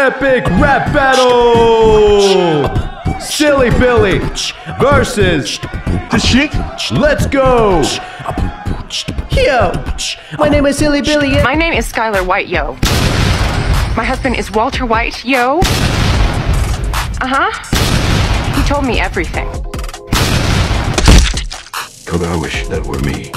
Epic rap battle! Silly Billy versus The shit? Let's Go! Yo, my name is Silly Billy. My name is Skyler White, yo. My husband is Walter White, yo. Uh huh. He told me everything. Come, I wish that were me.